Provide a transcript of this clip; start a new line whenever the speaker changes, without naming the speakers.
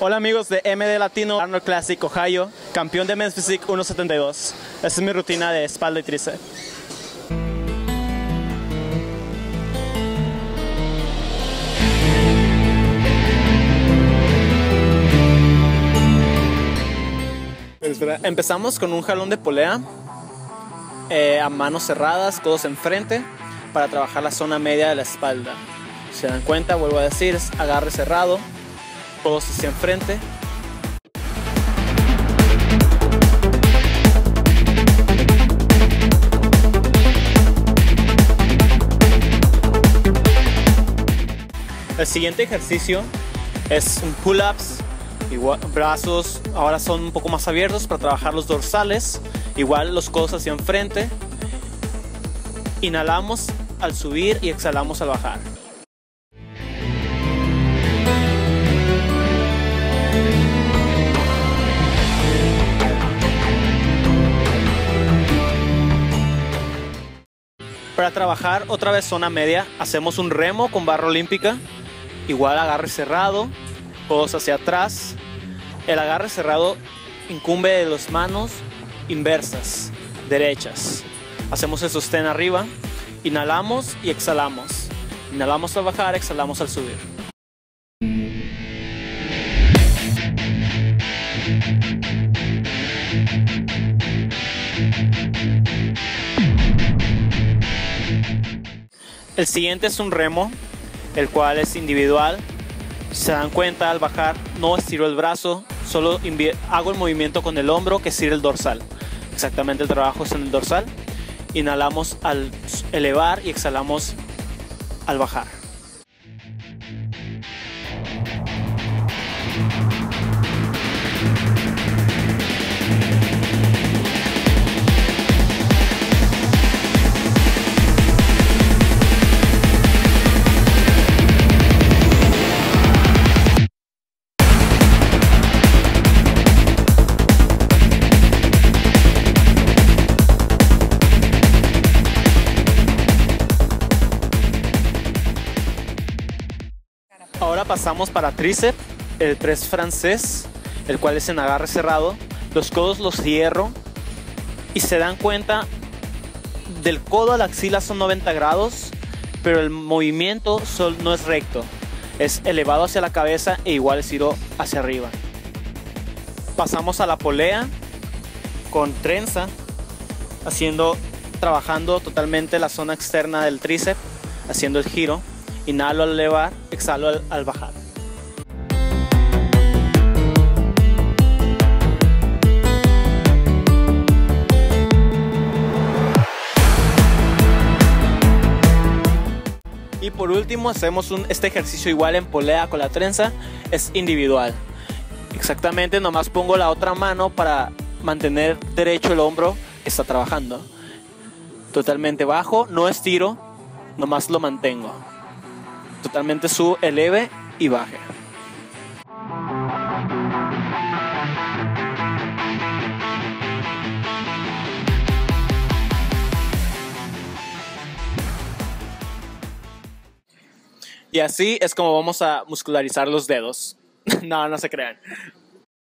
Hola amigos de MD Latino Arnold Classic Ohio, campeón de Men's Physique 1.72. Esta es mi rutina de espalda y tríceps. Empezamos con un jalón de polea eh, a manos cerradas, codos enfrente, para trabajar la zona media de la espalda. Si se dan cuenta, vuelvo a decir, es agarre cerrado, codos hacia enfrente. El siguiente ejercicio es un pull-ups, brazos ahora son un poco más abiertos para trabajar los dorsales, igual los codos hacia enfrente. Inhalamos al subir y exhalamos al bajar. Para trabajar otra vez zona media, hacemos un remo con barra olímpica, igual agarre cerrado, codos hacia atrás. El agarre cerrado incumbe de las manos inversas, derechas. Hacemos el sostén arriba, inhalamos y exhalamos. Inhalamos al bajar, exhalamos al subir. El siguiente es un remo, el cual es individual. Se dan cuenta al bajar, no estiro el brazo, solo hago el movimiento con el hombro que estira el dorsal. Exactamente el trabajo es en el dorsal. Inhalamos al elevar y exhalamos al bajar. Pasamos para tríceps, el press francés, el cual es en agarre cerrado. Los codos los cierro y se dan cuenta del codo a la axila son 90 grados, pero el movimiento no es recto. Es elevado hacia la cabeza e igual es giro hacia arriba. Pasamos a la polea con trenza, haciendo, trabajando totalmente la zona externa del tríceps, haciendo el giro. Inhalo al elevar, exhalo al, bajar. Y por último hacemos un, este ejercicio igual en polea con la trenza, es individual. Exactamente, nomás pongo la otra mano para mantener derecho el hombro que está trabajando. Totalmente bajo, no estiro, nomás lo mantengo totalmente su eleve y baje. Y así es como vamos a muscularizar los dedos. no, no se crean.